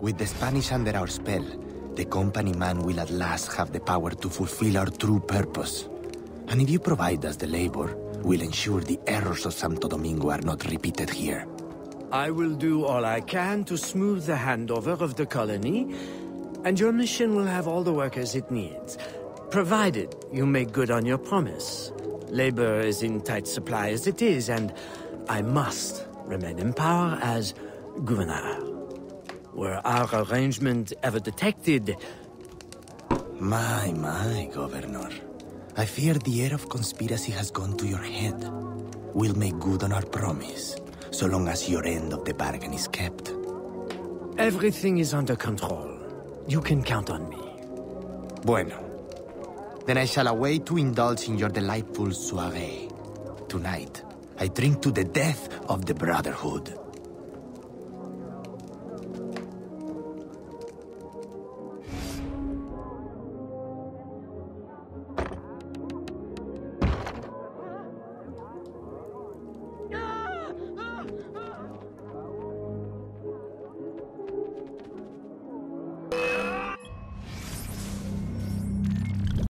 With the Spanish under our spell, the company man will at last have the power to fulfill our true purpose. And if you provide us the labor, we'll ensure the errors of Santo Domingo are not repeated here. I will do all I can to smooth the handover of the colony, and your mission will have all the workers it needs, provided you make good on your promise. Labor is in tight supply as it is, and I must remain in power as governor. Were our arrangement ever detected, My, my, Governor. I fear the air of conspiracy has gone to your head. We'll make good on our promise, so long as your end of the bargain is kept. everything is under control. You can count on me. Bueno. Then I shall await to indulge in your delightful soiree. Tonight, I drink to the death of the Brotherhood.